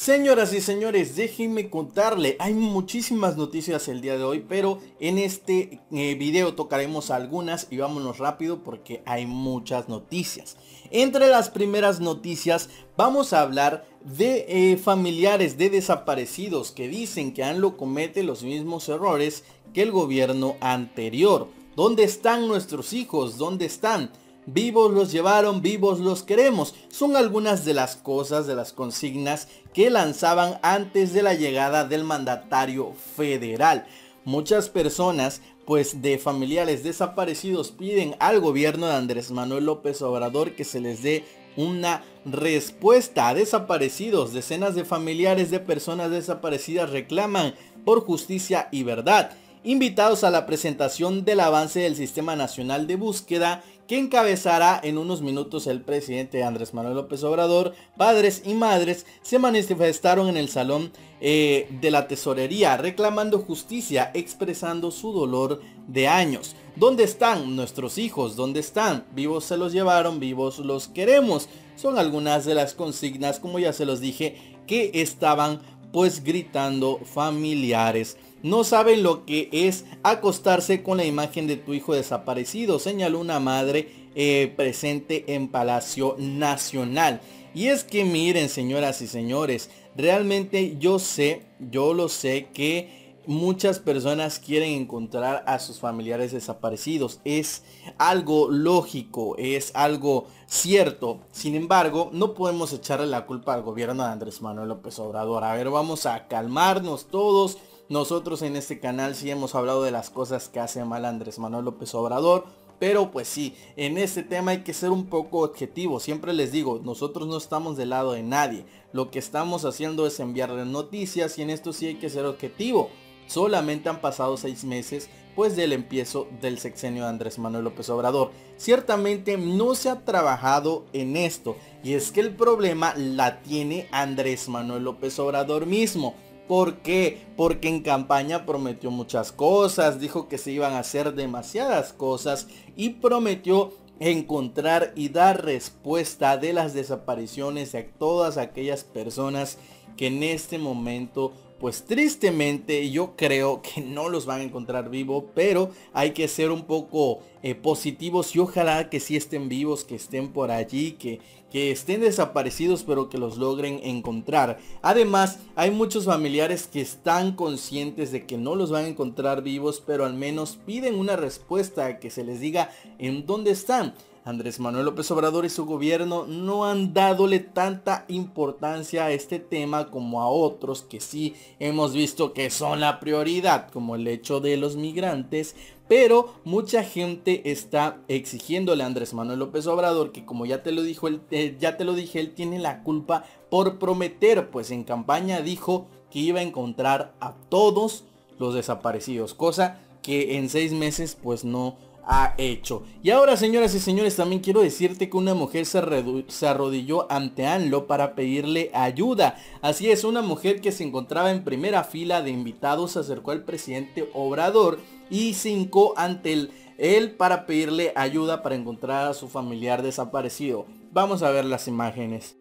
Señoras y señores, déjenme contarle, hay muchísimas noticias el día de hoy, pero en este eh, video tocaremos algunas y vámonos rápido porque hay muchas noticias. Entre las primeras noticias vamos a hablar de eh, familiares de desaparecidos que dicen que ANLO comete los mismos errores que el gobierno anterior. ¿Dónde están nuestros hijos? ¿Dónde están? Vivos los llevaron, vivos los queremos. Son algunas de las cosas, de las consignas que lanzaban antes de la llegada del mandatario federal. Muchas personas, pues de familiares desaparecidos, piden al gobierno de Andrés Manuel López Obrador que se les dé una respuesta a desaparecidos. Decenas de familiares de personas desaparecidas reclaman por justicia y verdad invitados a la presentación del avance del Sistema Nacional de Búsqueda que encabezará en unos minutos el presidente Andrés Manuel López Obrador, padres y madres se manifestaron en el salón eh, de la tesorería reclamando justicia, expresando su dolor de años. ¿Dónde están nuestros hijos? ¿Dónde están? Vivos se los llevaron, vivos los queremos. Son algunas de las consignas, como ya se los dije, que estaban pues gritando familiares no saben lo que es acostarse con la imagen de tu hijo desaparecido, señaló una madre eh, presente en Palacio Nacional. Y es que miren, señoras y señores, realmente yo sé, yo lo sé que muchas personas quieren encontrar a sus familiares desaparecidos. Es algo lógico, es algo cierto. Sin embargo, no podemos echarle la culpa al gobierno de Andrés Manuel López Obrador. A ver, vamos a calmarnos todos nosotros en este canal sí hemos hablado de las cosas que hace mal Andrés Manuel López Obrador. Pero pues sí, en este tema hay que ser un poco objetivo. Siempre les digo, nosotros no estamos del lado de nadie. Lo que estamos haciendo es enviarles noticias y en esto sí hay que ser objetivo. Solamente han pasado seis meses pues del empiezo del sexenio de Andrés Manuel López Obrador. Ciertamente no se ha trabajado en esto y es que el problema la tiene Andrés Manuel López Obrador mismo. ¿Por qué? Porque en campaña prometió muchas cosas, dijo que se iban a hacer demasiadas cosas y prometió encontrar y dar respuesta de las desapariciones de todas aquellas personas que en este momento pues tristemente yo creo que no los van a encontrar vivo, pero hay que ser un poco eh, positivos y ojalá que sí estén vivos, que estén por allí, que, que estén desaparecidos, pero que los logren encontrar. Además, hay muchos familiares que están conscientes de que no los van a encontrar vivos, pero al menos piden una respuesta, que se les diga en dónde están. Andrés Manuel López Obrador y su gobierno no han dadole tanta importancia a este tema como a otros que sí hemos visto que son la prioridad, como el hecho de los migrantes, pero mucha gente está exigiéndole a Andrés Manuel López Obrador que como ya te lo dijo eh, ya te lo dije, él tiene la culpa por prometer, pues en campaña dijo que iba a encontrar a todos los desaparecidos, cosa que en seis meses pues no ha hecho. Y ahora, señoras y señores, también quiero decirte que una mujer se, se, arrodilló ante ANLO para pedirle ayuda. Así es, una mujer que se encontraba en primera fila de invitados se acercó al presidente Obrador y se ante él para pedirle ayuda para encontrar a su familiar desaparecido. Vamos a ver las imágenes.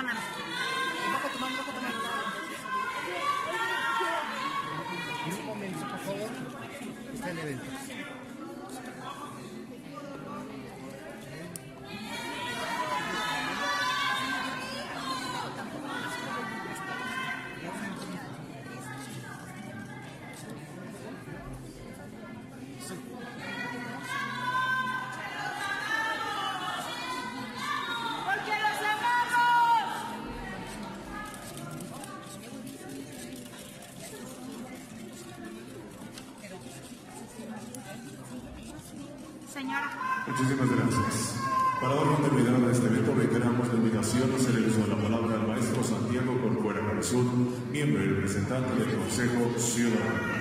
con nosotros. Muchísimas gracias. Para dar continuidad a este evento, reiteramos la invitación a hacer el uso de la palabra al maestro Santiago Corcuera Sur, miembro y representante del Consejo Ciudadano.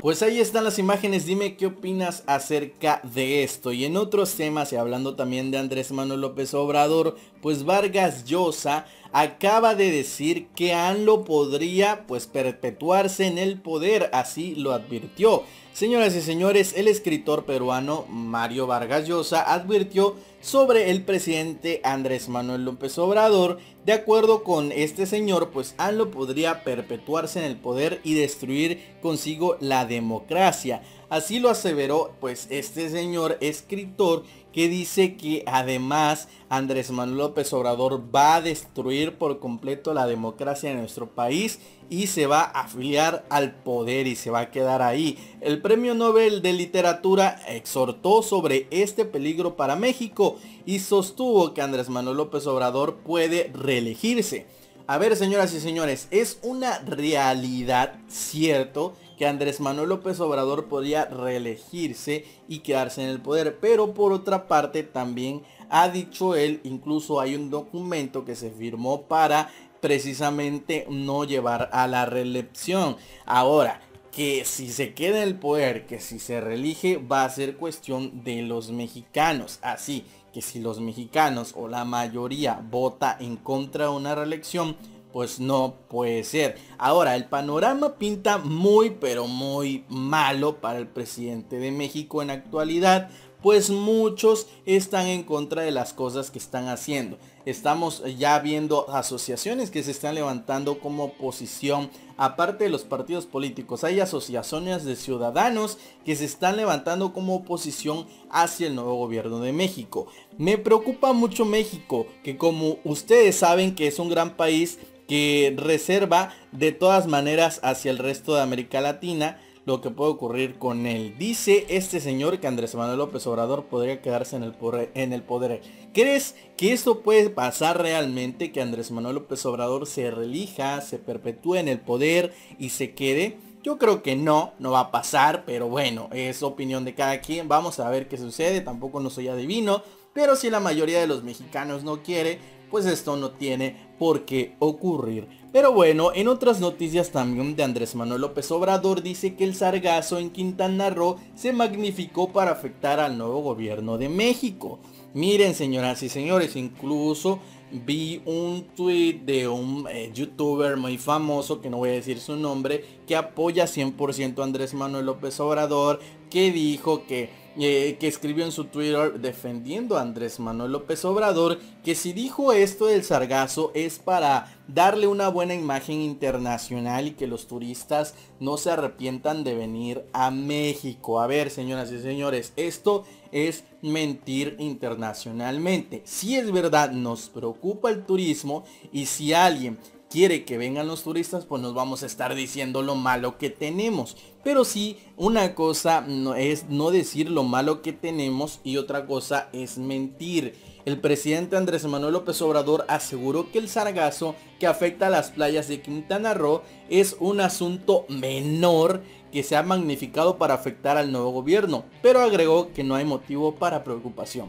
Pues ahí están las imágenes, dime qué opinas acerca de esto. Y en otros temas, y hablando también de Andrés Manuel López Obrador, pues Vargas Llosa acaba de decir que ANLO podría pues perpetuarse en el poder, así lo advirtió. Señoras y señores, el escritor peruano Mario Vargas Llosa advirtió sobre el presidente Andrés Manuel López Obrador. De acuerdo con este señor, pues ANLO podría perpetuarse en el poder y destruir consigo la democracia. Así lo aseveró pues este señor escritor que dice que además Andrés Manuel López Obrador va a destruir por completo la democracia en nuestro país y se va a afiliar al poder y se va a quedar ahí. El premio Nobel de Literatura exhortó sobre este peligro para México y sostuvo que Andrés Manuel López Obrador puede reelegirse. A ver, señoras y señores, es una realidad cierto que Andrés Manuel López Obrador podría reelegirse y quedarse en el poder. Pero por otra parte también ha dicho él, incluso hay un documento que se firmó para precisamente no llevar a la reelección. Ahora, que si se queda en el poder, que si se reelige, va a ser cuestión de los mexicanos. Así que si los mexicanos o la mayoría vota en contra de una reelección, pues no puede ser. Ahora, el panorama pinta muy pero muy malo para el presidente de México en actualidad, pues muchos están en contra de las cosas que están haciendo. Estamos ya viendo asociaciones que se están levantando como oposición, aparte de los partidos políticos. Hay asociaciones de ciudadanos que se están levantando como oposición hacia el nuevo gobierno de México. Me preocupa mucho México, que como ustedes saben que es un gran país, que reserva de todas maneras hacia el resto de América Latina lo que puede ocurrir con él. Dice este señor que Andrés Manuel López Obrador podría quedarse en el, poder, en el poder. ¿Crees que esto puede pasar realmente? Que Andrés Manuel López Obrador se relija, se perpetúe en el poder y se quede. Yo creo que no, no va a pasar, pero bueno, es opinión de cada quien. Vamos a ver qué sucede, tampoco no soy adivino. Pero si la mayoría de los mexicanos no quiere, pues esto no tiene por qué ocurrir. Pero bueno, en otras noticias también de Andrés Manuel López Obrador dice que el sargazo en Quintana Roo se magnificó para afectar al nuevo gobierno de México. Miren señoras y señores, incluso vi un tweet de un eh, youtuber muy famoso, que no voy a decir su nombre, que apoya 100% a Andrés Manuel López Obrador, que dijo que eh, que escribió en su Twitter defendiendo a Andrés Manuel López Obrador que si dijo esto del sargazo es para darle una buena imagen internacional y que los turistas no se arrepientan de venir a México. A ver, señoras y señores, esto es mentir internacionalmente. Si es verdad, nos preocupa el turismo y si alguien quiere que vengan los turistas, pues nos vamos a estar diciendo lo malo que tenemos. Pero sí, una cosa no es no decir lo malo que tenemos y otra cosa es mentir. El presidente Andrés Manuel López Obrador aseguró que el sargazo que afecta a las playas de Quintana Roo es un asunto menor que se ha magnificado para afectar al nuevo gobierno, pero agregó que no hay motivo para preocupación.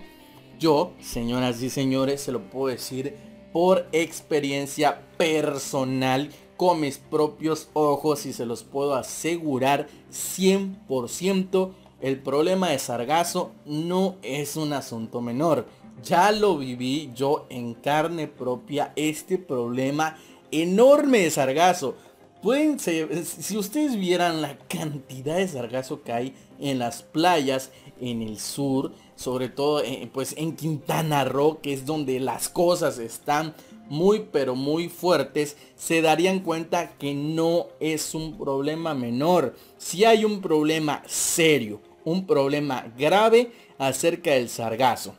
Yo, señoras y señores, se lo puedo decir por experiencia personal con mis propios ojos y se los puedo asegurar 100% el problema de sargazo no es un asunto menor. Ya lo viví yo en carne propia este problema enorme de sargazo. Pueden si ustedes vieran la cantidad de sargazo que hay en las playas en el sur, sobre todo eh, pues en Quintana Roo, que es donde las cosas están muy pero muy fuertes, se darían cuenta que no es un problema menor. Si hay un problema serio, un problema grave acerca del sargazo.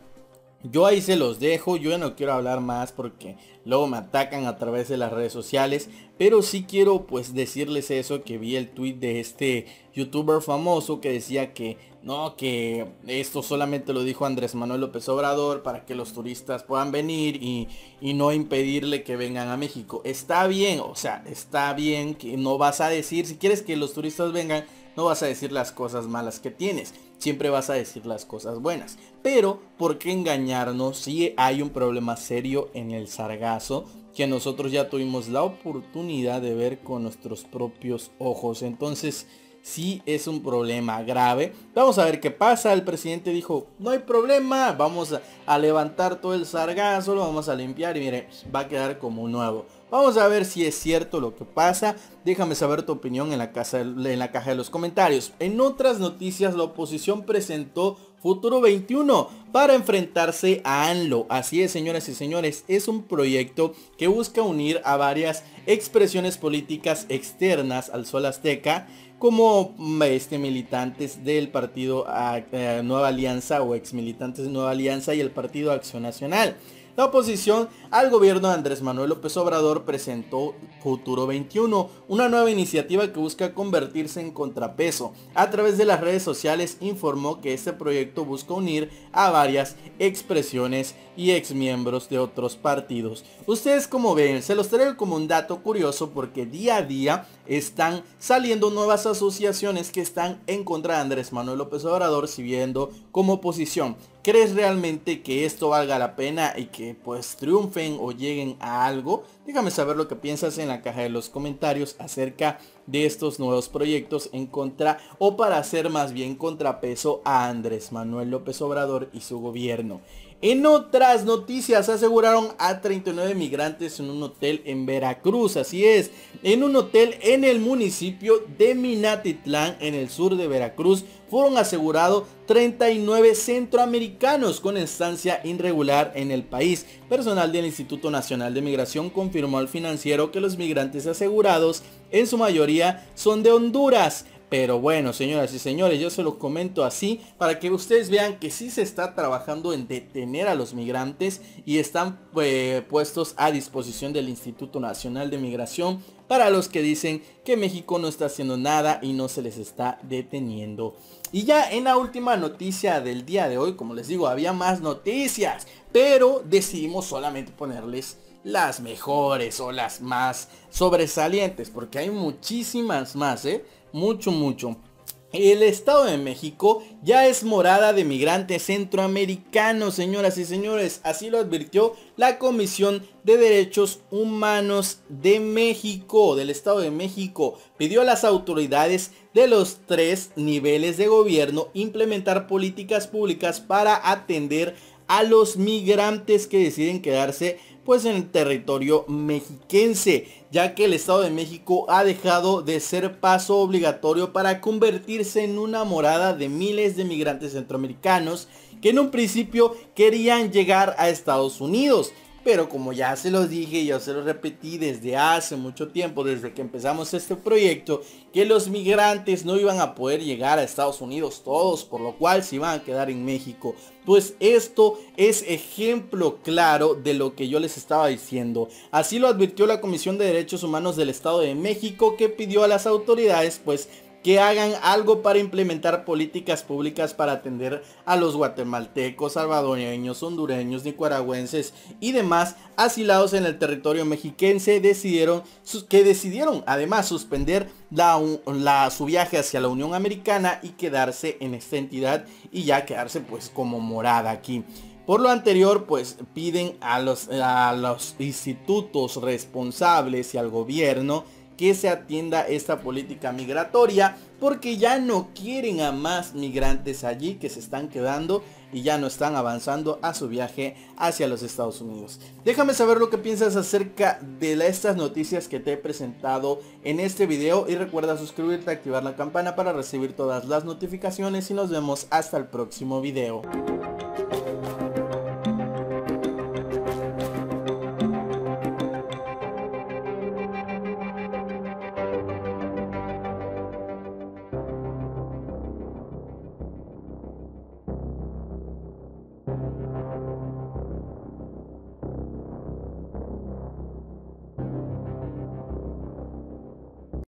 Yo ahí se los dejo, yo no quiero hablar más porque luego me atacan a través de las redes sociales, pero sí quiero pues decirles eso que vi el tweet de este youtuber famoso que decía que no, que esto solamente lo dijo Andrés Manuel López Obrador para que los turistas puedan venir y, y no impedirle que vengan a México. Está bien, o sea, está bien que no vas a decir, si quieres que los turistas vengan, no vas a decir las cosas malas que tienes siempre vas a decir las cosas buenas. Pero, ¿por qué engañarnos si hay un problema serio en el sargazo? que nosotros ya tuvimos la oportunidad de ver con nuestros propios ojos. Entonces, sí es un problema grave. Vamos a ver qué pasa. El presidente dijo, no hay problema, vamos a, levantar todo el sargazo, lo vamos a limpiar y mire, va a quedar como nuevo. Vamos a ver si es cierto lo que pasa. Déjame saber tu opinión en la, caja de los comentarios. En otras noticias, la oposición presentó Futuro 21 para enfrentarse a ANLO. Así es, señoras y señores, es un proyecto que busca unir a varias expresiones políticas externas al Sol Azteca como mm, este, militantes del partido eh, Nueva Alianza o ex militantes de Nueva Alianza y el partido Acción Nacional. La oposición al gobierno de Andrés Manuel López Obrador presentó Futuro 21, una nueva iniciativa que busca convertirse en contrapeso. A través de las redes sociales informó que este proyecto busca unir a varias expresiones y exmiembros de otros partidos. Ustedes como ven, se los traigo como un dato curioso porque día a día están saliendo nuevas asociaciones que están en contra de Andrés Manuel López Obrador sirviendo como oposición. ¿Crees realmente que esto valga la pena y que pues triunfen o lleguen a algo? Déjame saber lo que piensas en la caja de los comentarios acerca de estos nuevos proyectos en contra o para hacer más bien contrapeso a Andrés Manuel López Obrador y su gobierno. En otras noticias aseguraron a 39 migrantes en un hotel en Veracruz, así es, en un hotel en el municipio de Minatitlán en el sur de Veracruz fueron asegurados 39 centroamericanos con estancia irregular en el país. Personal del Instituto Nacional de Migración confirmó al financiero que los migrantes asegurados en su mayoría son de Honduras. Pero bueno, señoras y señores, yo se los comento así para que ustedes vean que sí se está trabajando en detener a los migrantes y están eh, puestos a disposición del Instituto Nacional de Migración para los que dicen que México no está haciendo nada y no se les está deteniendo. Y ya en la última noticia del día de hoy, como les digo, había más noticias, pero decidimos solamente ponerles las mejores o las más sobresalientes, porque hay muchísimas más, ¿eh? mucho, mucho. El Estado de México ya es morada de migrantes centroamericanos, señoras y señores. Así lo advirtió la Comisión de Derechos Humanos de México, del Estado de México. Pidió a las autoridades de los tres niveles de gobierno implementar políticas públicas para atender a los migrantes que deciden quedarse pues en el territorio mexiquense, ya que el Estado de México ha dejado de ser paso obligatorio para convertirse en una morada de miles de migrantes centroamericanos que en un principio querían llegar a Estados Unidos. Pero como ya se los dije, ya se los repetí desde hace mucho tiempo, desde que empezamos este proyecto, que los migrantes no iban a poder llegar a Estados Unidos todos, por lo cual se iban a quedar en México. Pues esto es ejemplo claro de lo que yo les estaba diciendo. Así lo advirtió la Comisión de Derechos Humanos del Estado de México que pidió a las autoridades pues que hagan algo para implementar políticas públicas para atender a los guatemaltecos, salvadoreños, hondureños, nicaragüenses y demás asilados en el territorio mexiquense que decidieron además suspender su viaje hacia la Unión Americana y quedarse en esta entidad y ya quedarse pues como morada aquí. Por lo anterior, pues piden a los institutos responsables y al gobierno que se atienda esta política migratoria porque ya no quieren a más migrantes allí que se están quedando y ya no están avanzando a su viaje hacia los Estados Unidos. Déjame saber lo que piensas acerca de estas noticias que te he presentado en este video y recuerda suscribirte, activar la campana para recibir todas las notificaciones y nos vemos hasta el próximo video.